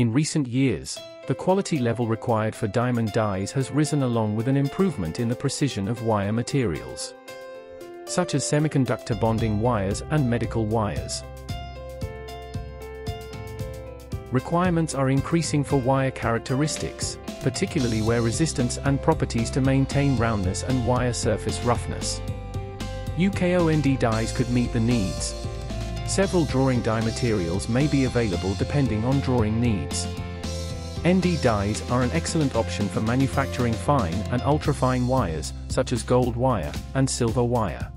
In recent years, the quality level required for diamond dies has risen along with an improvement in the precision of wire materials, such as semiconductor bonding wires and medical wires. Requirements are increasing for wire characteristics, particularly wear resistance and properties to maintain roundness and wire surface roughness. UKO ND dies could meet the needs. Several drawing die materials may be available depending on drawing needs. ND dies are an excellent option for manufacturing fine and ultrafine wires, such as gold wire and silver wire.